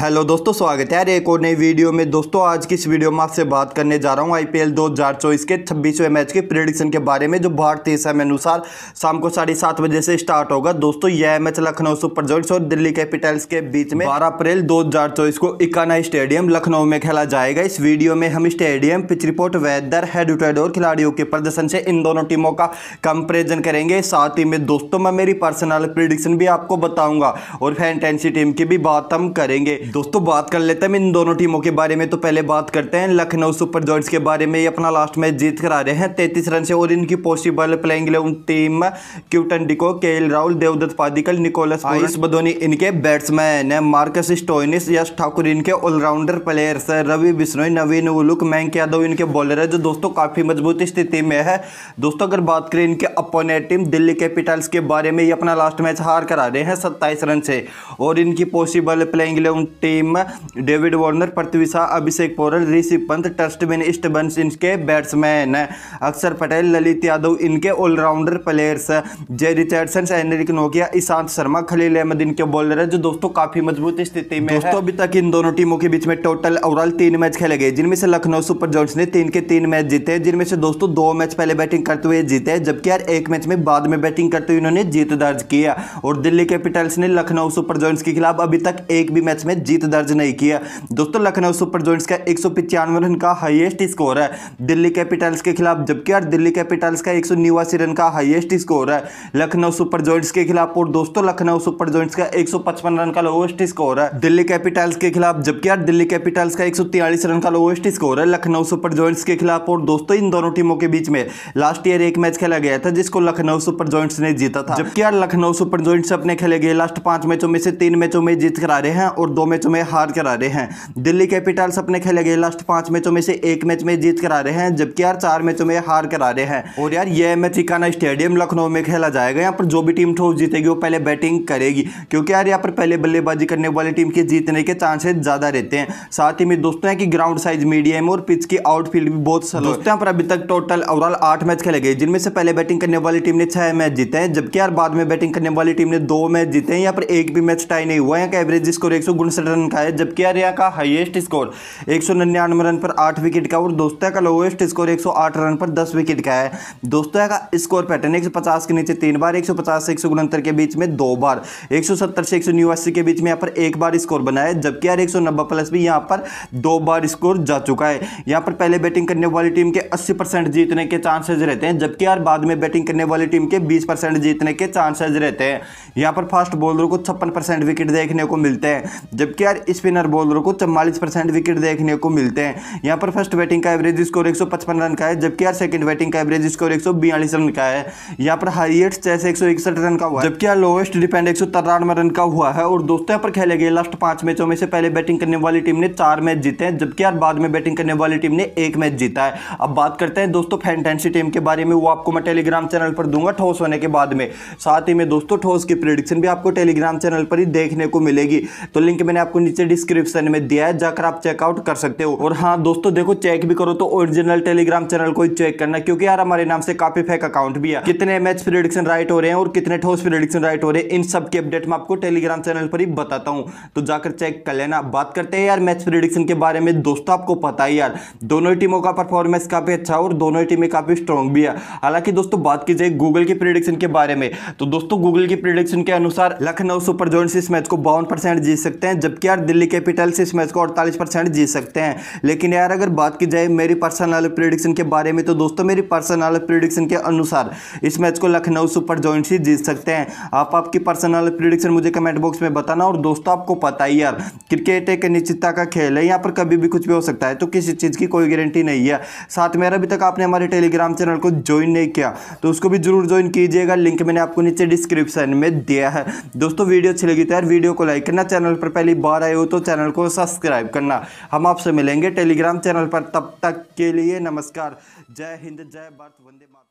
Hello दोस्तों, स्वागत है यार एक और नई वीडियो में। दोस्तों, आज की इस वीडियो में आपसे बात करने जा रहा हूँ आईपीएल 2024 के, छब्बीसवें मैच के प्रिडिक्शन के बारे में, जो भारतीय समय अनुसार शाम को साढ़े सात बजे से स्टार्ट होगा। दोस्तों, यह मैच लखनऊ सुपर जॉइंट्स और दिल्ली कैपिटल्स के बीच में बारह अप्रैल दो हज़ार चौबीस को इकाना स्टेडियम लखनऊ में खेला जाएगा। इस वीडियो में हम stadium, pitch report, weather, head to head और खिलाड़ियों के प्रदर्शन से इन दोनों टीमों का कंपेरिजन करेंगे। साथ ही में दोस्तों, मैं मेरी पर्सनल प्रिडिक्शन भी आपको बताऊँगा और फैंटेंसी टीम की भी बात हम करेंगे। दोस्तों बात कर लेते हैं इन दोनों टीमों के बारे में। तो पहले बात करते हैं लखनऊ सुपर जॉइंट्स के बारे में। ये अपना लास्ट मैच जीत कर आ रहे हैं। तैतीस रन से और इनकी possible playing eleven team Quinton de Kock K Rahul Devdutt Padikkal Nicholas Ayush Badoni इनके बैट्समैन है। मार्कस स्टोइनिस यश ठाकुर इनके ऑलराउंडर प्लेयर्स है। रवि बिश्नोई नवीन उलुक मैंक यादव इनके बॉलर है जो दोस्तों काफ़ी मज़बूत स्थिति में है। दोस्तों अगर बात करें इनके अपोनेट टीम दिल्ली कैपिटल्स के बारे में ये अपना लास्ट मैच हार कर आ रहे हैं सत्ताईस रन से। और इनकी possible playing team David Warner Prithvi Shaw Abhishek Porel Rishabh Pant टस्टबिन Stubbs इनके बैट्समैन। अक्षर पटेल ललित यादव इनके allrounder players. Jhye Richardson Anrich Nokia Ishant Sharma Khaleel Ahmed इनके बॉलर है जो दोस्तों काफ़ी मज़बूत स्थिति में दोस्तों अभी तक इन दोनों टीमों के बीच में टोटल ओवरऑल तीन मैच खेले गए जिनमें से लखनऊ सुपर जॉइंट्स ने तीन के तीन मैच जीते। जिनमें से दोस्तों दो मैच पहले बैटिंग करते हुए जीते जबकि यार एक मैच में बाद में बैटिंग करते हुए इन्होंने जीत दर्ज किया और दिल्ली कैपिटल्स ने लखनऊ सुपर जॉइंट्स के खिलाफ अभी तक एक भी मैच में जीत दर्ज नहीं किया। दोस्तों, लखनऊ सुपर जॉइंट्स का एक रन का हाईएस्ट स्कोर है। दिल्ली कैपिटल्स के खिलाफ, जबकि यार दिल्ली कैपिटल्स का एक रन का हाईएस्ट स्कोर है। लखनऊ सुपर जॉइंट्स के खिलाफ, और दोस्तों, लखनऊ सुपर जॉइंट्स का एक रन का लोएस्ट स्कोर है। दिल्ली कैपिटल्स के खिलाफ, जबकि यार दिल्ली कैपिटल्स का एक रन का लोएस्ट स्कोर है। लखनऊ सुपर जॉइंट्स के खिलाफ, और दोस्तों, इन दोनों टीमों के बीच में लास्ट ईयर एक मैच खेला गया था, जिसको लखनऊ सुपर जॉइंट्स ने जीता था। जबकि यार लखनऊ सुपर जॉइंट्स अपने खेले गए लास्ट पाँच मैचों में से तीन मैचों में जीत करा रहे हैं, और दो मैचों में हार कर रहे हैं। दिल्ली कैपिटल्स अपने खेले गए लास्ट पाँच मैचों में से एक मैच में जीत कर रहे हैं, जबकि यार चार मैचों में हार कर रहे हैं। और यार यह मैच इकाना स्टेडियम लखनऊ में खेला जाएगा। यहाँ पर जो भी टीम ठोस जीतेगी, वो पहले बैटिंग करेगी। क्योंकि यार यहाँ पर पहले बल्लेबाजी करने वाली टीम के जीतने के चांसेस ज़्यादा रहते हैं। साथ ही में दोस्तों है कि ग्राउंड साइज़ मीडियम और पिच की आउटफील्ड भी बहुत स्लो दोस्तों, यहाँ पर अभी तक टोटल ओवरऑल आठ मैच खेले गए, जिनमें से पहले बैटिंग करने वाली टीम ने छह मैच जीते हैं, जबकि यार बाद में बैटिंग करने वाली टीम ने दो मैच जीते हैं। यहाँ पर एक भी मैच टाई नहीं हुआ का एवरेज स्कोर एक रन का है जबकि यार यहाँ का हाईएस्ट स्कोर एक रन पर आठ विकेट का और दोस्तों का लोएस्ट स्कोर 108 रन पर 10 विकेट का है। दोस्तों का स्कोर पैटर्न 150 के नीचे तीन बार 150 से एक के बीच में दो बार 170 से एक के बीच में यहाँ पर एक बार स्कोर बना है, जबकि यार एक प्लस भी यहाँ पर दो बार स्कोर जा चुका है। यहाँ पर पहले बैटिंग करने वाली टीम के अस्सी जीतने के चांसेज रहते हैं, जबकि यार बाद में बैटिंग करने वाली टीम के बीस जीतने के चांसेज रहते हैं। यहाँ पर फास्ट बॉलर को छप्पन परसेंट विकेट देखने को मिलते हैं, जबकि यार स्पिनर बॉलर को चौवालीस विकेट देखने को मिलते हैं। यहाँ पर फ़र्स्ट बैटिंग का एवरेज स्कोर 155 रन का है, जबकि यार सेकंड बैटिंग का एवरेज स्कोर 142 रन का है। यहाँ पर हाईएस्ट जैसे एक रन का हुआ जबकि यार लोएस्ट डिपेंड एक रन का हुआ है। और दोस्तों यहाँ पर खेले गए लास्ट पाँच मैचों में से पहले बैटिंग करने वाली टीम ने चार मैच जीते हैं, जबकि यार बाद में बैटिंग करने वाली टीम ने एक मैच जीता है। अब बात करते हैं दोस्तों फैंटेंसी टीम के बारे में, वो आपको मैं टेलीग्राम चैनल पर दूँगा ठोस होने के बाद में। साथ ही में दोस्तों ठोस की प्रिडिक्शन भी आपको टेलीग्राम चैनल पर ही देखने को मिलेगी। तो लिंक मैंने आपको नीचे डिस्क्रिप्शन में दिया है, जाकर आप चेकआउट कर सकते हो। और हाँ दोस्तों, देखो चेक भी करो तो ओरिजिनल टेलीग्राम चैनल को चेक करना, क्योंकि यार हमारे नाम से काफ़ी फेक अकाउंट भी है। कितने मैच प्रिडिक्शन राइट हो रहे हैं और कितने ठोस प्रिडिक्शन राइट हो रहे हैं, इन सब की अपडेट मैं आपको टेलीग्राम चैनल पर ही बताता हूँ। तो जाकर चेक कर लेना। बात करते हैं यार मैच प्रिडिक्शन के बारे में। दोस्तों, आपको पता ही यार, दोनों टीमों का परफॉर्मेंस काफ़ी अच्छा और दोनों टीमें काफ़ी स्ट्रॉन्ग भी है। हालाँकि दोस्तों, बात की जाए गूगल की प्रिडिक्शन के बारे में। तो दोस्तों गूगल की प्रिडिक्शन के अनुसार लखनऊ सुपर जोन्स इस मैच को बावन परसेंट जीत सकते हैं जबकि यार दिल्ली कैपिटल्स इस मैच को अड़तालीस परसेंट जीत सकते हैं। लेकिन यार अगर बात की जाए मेरी पर्सनल प्रिडिक्शन के बारे में तो दोस्तों मेरी पर्सनल प्रिडिक्शन के अनुसार इस मैच को लखनऊ सुपर जॉइंट्स ही जीत सकते हैं। आप आपकी पर्सनल प्रिडिक्शन मुझे कमेंट बॉक्स में बताना, और दोस्तों आपको पता ही यार, क्रिकेट एक निश्चितता का खेल है, यहाँ पर कभी भी कुछ भी हो सकता है तो किसी चीज़ की कोई गारंटी नहीं है। साथ में अभी तक आपने हमारे टेलीग्राम चैनल को ज्वाइन नहीं किया तो उसको भी ज़रूर ज्वाइन कीजिएगा, लिंक मैंने आपको नीचे डिस्क्रिप्शन में दिया है। दोस्तों वीडियो अच्छी लगी तो यार वीडियो को लाइक करना, चैनल पर पहली बार आए हो तो चैनल को सब्सक्राइब करना। हम आपसे मिलेंगे टेलीग्राम चैनल पर। तब तक के लिए नमस्कार। जय हिंद, जय भारत, वंदे मातरम।